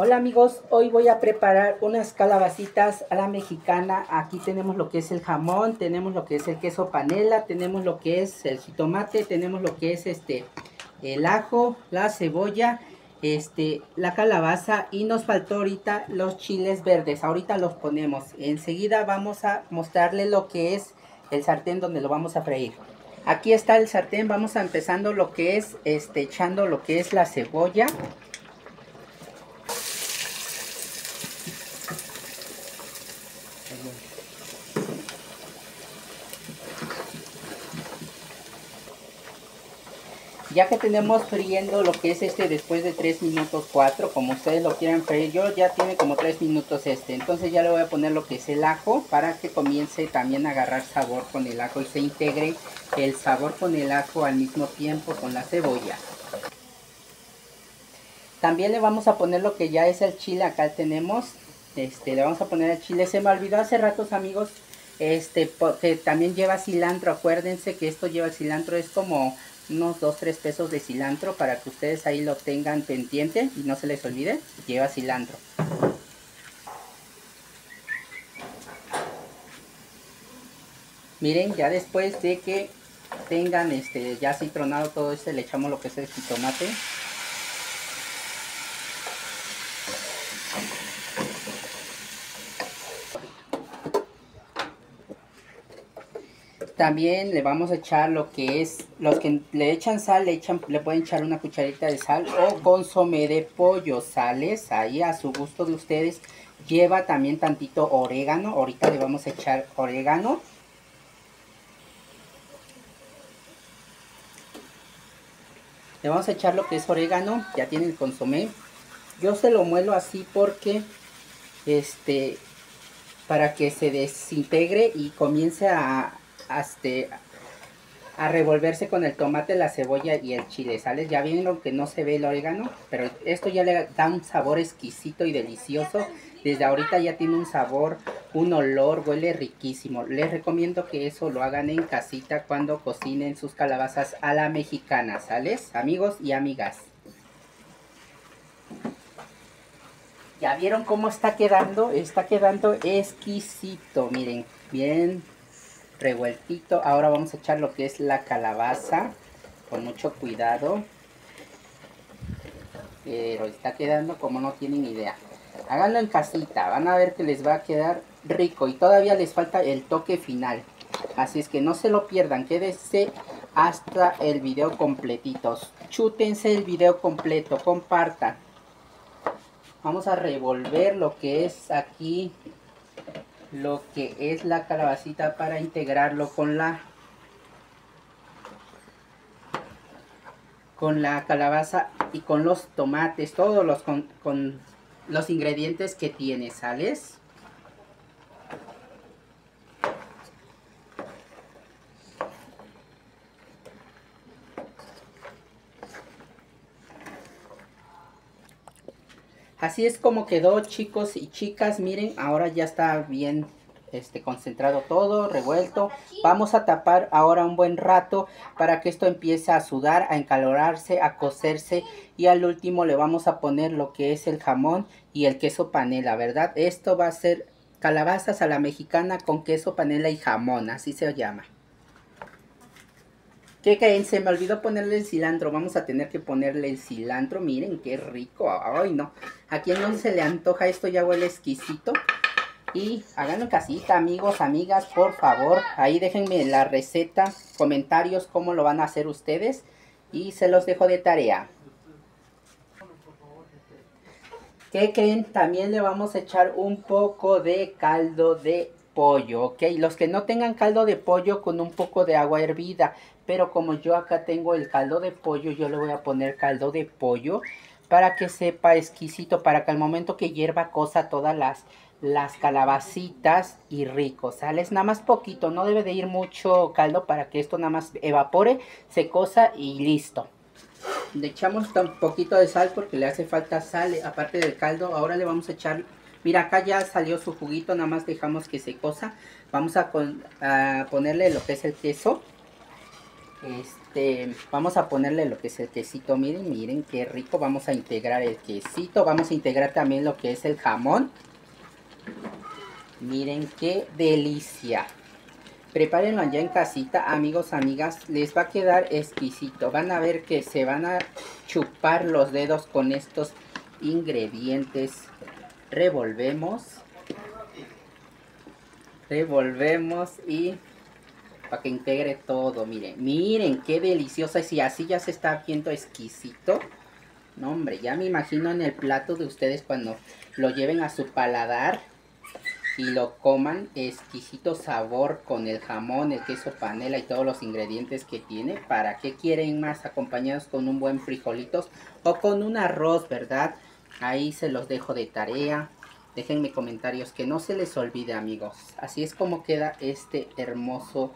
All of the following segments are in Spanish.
Hola amigos, hoy voy a preparar unas calabacitas a la mexicana. Aquí tenemos lo que es el jamón, tenemos lo que es el queso panela, tenemos lo que es el jitomate, tenemos lo que es este el ajo, la cebolla, este la calabaza y nos faltó ahorita los chiles verdes. Ahorita los ponemos. Enseguida vamos a mostrarle lo que es el sartén donde lo vamos a freír. Aquí está el sartén, vamos a empezando lo que es este echando lo que es la cebolla. Ya que tenemos friendo lo que es este después de 3 minutos 4, como ustedes lo quieran freír, yo ya tiene como 3 minutos este. Entonces ya le voy a poner lo que es el ajo para que comience también a agarrar sabor con el ajo y se integre el sabor con el ajo al mismo tiempo con la cebolla. También le vamos a poner lo que ya es el chile, acá tenemos, este, le vamos a poner el chile, se me olvidó hace ratos amigos, este, porque también lleva cilantro, acuérdense que esto lleva cilantro, es como unos 2-3 pesos de cilantro para que ustedes ahí lo tengan pendiente y no se les olvide, lleva cilantro. Miren, ya después de que tengan este ya citronado todo este, le echamos lo que es el jitomate. También le vamos a echar lo que es, los que le echan sal, le, echan, le pueden echar una cucharita de sal o consomé de pollo, sales, ahí a su gusto de ustedes. Lleva también tantito orégano, ahorita le vamos a echar orégano. Le vamos a echar lo que es orégano, ya tiene el consomé. Yo se lo muelo así porque, este, para que se desintegre y comience a, este, a revolverse con el tomate, la cebolla y el chile, ¿sales? Ya vieron que no se ve el orégano, pero esto ya le da un sabor exquisito y delicioso. Desde ahorita ya tiene un sabor, un olor, huele riquísimo. Les recomiendo que eso lo hagan en casita cuando cocinen sus calabazas a la mexicana, ¿sales? Amigos y amigas. ¿Ya vieron cómo está quedando? Está quedando exquisito, miren, bien revueltito. Ahora vamos a echar lo que es la calabaza con mucho cuidado. Pero está quedando como no tienen idea. Háganlo en casita, van a ver que les va a quedar rico y todavía les falta el toque final. Así es que no se lo pierdan, quédense hasta el video completito. Chútense el video completo, compartan. Vamos a revolver lo que es aquí lo que es la calabacita para integrarlo con la con la calabaza y con los tomates, todos los con, los ingredientes que tiene, ¿sales? Así es como quedó chicos y chicas, miren, ahora ya está bien este concentrado todo, revuelto. Vamos a tapar ahora un buen rato para que esto empiece a sudar, a encalorarse, a cocerse y al último le vamos a poner lo que es el jamón y el queso panela, ¿verdad? Esto va a ser calabazas a la mexicana con queso panela y jamón, así se llama. ¿Qué creen? Se me olvidó ponerle el cilantro. Vamos a tener que ponerle el cilantro. Miren, qué rico. Ay, no. ¿A quién no se le antoja esto? Ya huele exquisito. Y háganlo casita, amigos, amigas, por favor. Ahí déjenme la receta, comentarios, cómo lo van a hacer ustedes. Y se los dejo de tarea. ¿Qué creen? También le vamos a echar un poco de caldo de pollo, ¿ok? Los que no tengan caldo de pollo con un poco de agua hervida. Pero como yo acá tengo el caldo de pollo, yo le voy a poner caldo de pollo para que sepa exquisito, para que al momento que hierva cosa todas las, las calabacitas y rico, ¿sales? Nada más poquito, no debe de ir mucho caldo para que esto nada más evapore, se cosa y listo. Le echamos un poquito de sal porque le hace falta sal, aparte del caldo. Ahora le vamos a echar Mira, acá ya salió su juguito, nada más dejamos que se cosa. Vamos a, ponerle lo que es el queso. Este, vamos a ponerle lo que es el quesito, miren, miren qué rico. Vamos a integrar el quesito, vamos a integrar también lo que es el jamón. Miren qué delicia. Prepárenlo ya en casita, amigos, amigas. Les va a quedar exquisito. Van a ver que se van a chupar los dedos con estos ingredientes. Revolvemos. Revolvemos y para que integre todo, miren. Miren qué deliciosa. Y así ya se está viendo exquisito. No, hombre, ya me imagino en el plato de ustedes cuando lo lleven a su paladar y lo coman. Exquisito sabor con el jamón, el queso panela y todos los ingredientes que tiene. ¿Para qué quieren más acompañados con un buen frijolitos o con un arroz, verdad? Ahí se los dejo de tarea. Déjenme comentarios que no se les olvide amigos. Así es como queda este hermoso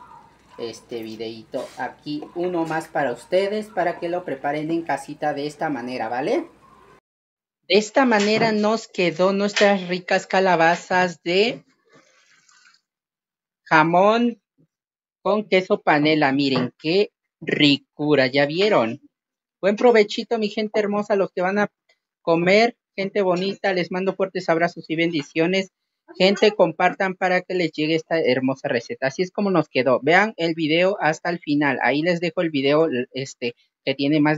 este videito aquí uno más para ustedes para que lo preparen en casita de esta manera vale de esta manera nos quedó nuestras ricas calabazas de jamón con queso panela. Miren qué ricura ya vieron buen provechito mi gente hermosa los que van a comer gente bonita les mando fuertes abrazos y bendiciones Gente, compartan para que les llegue esta hermosa receta. Así es como nos quedó. Vean el video hasta el final. Ahí les dejo el video este, que tiene más